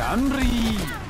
ジャンリー